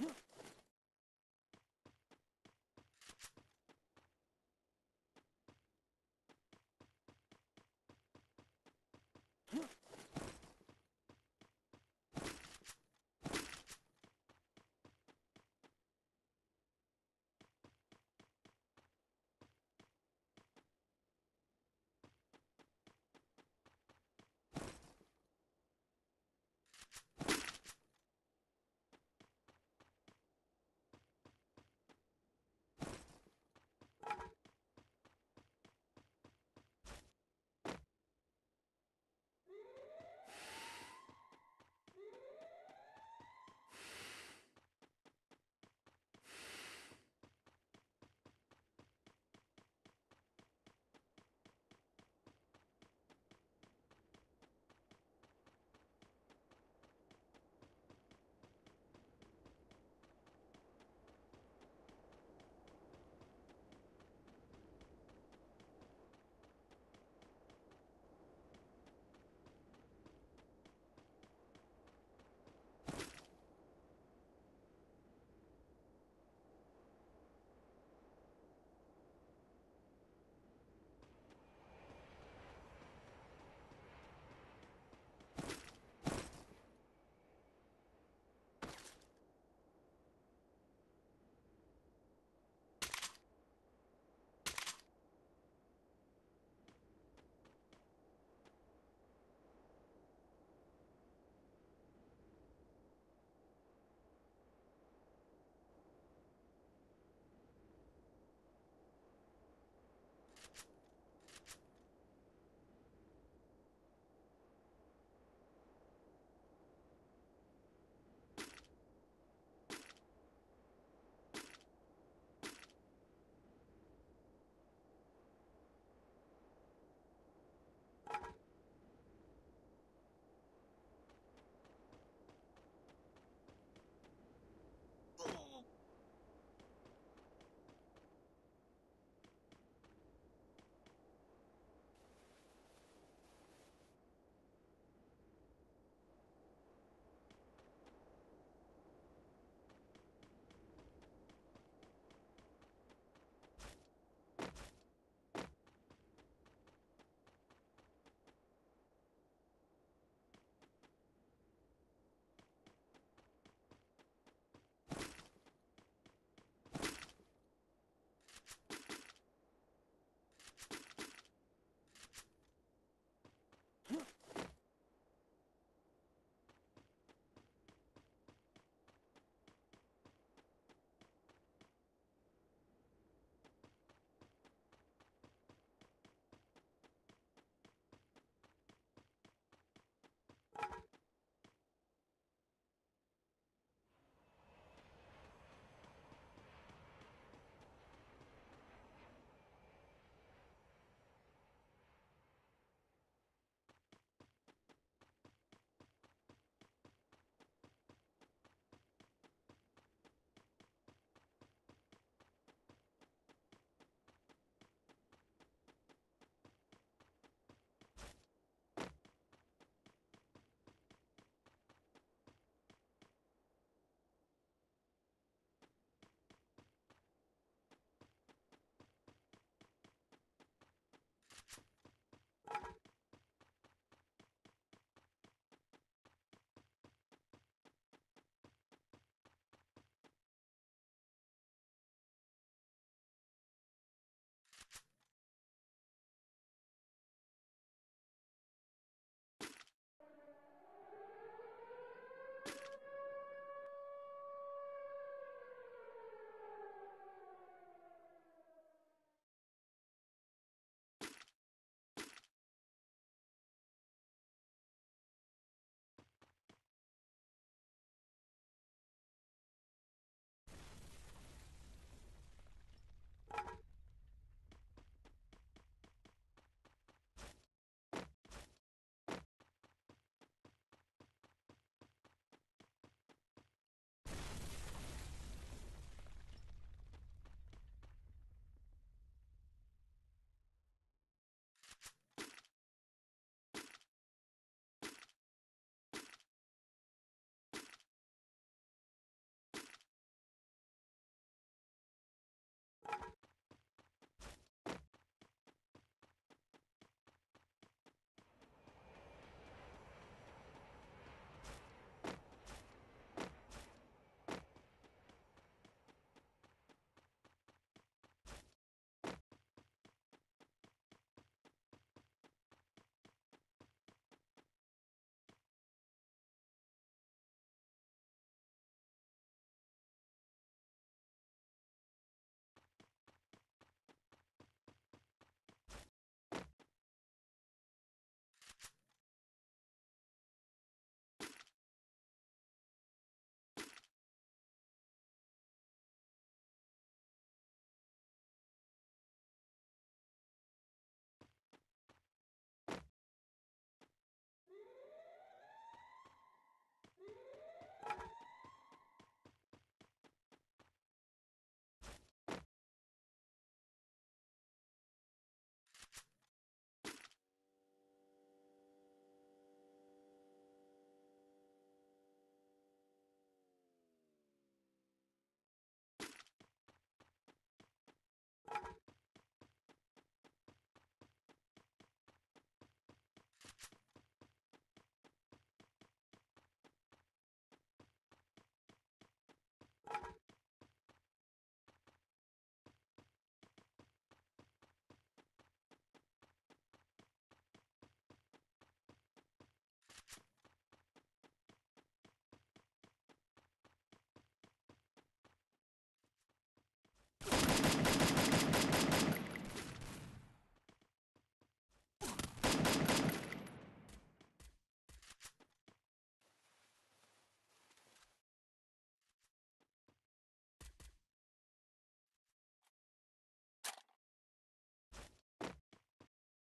Huh?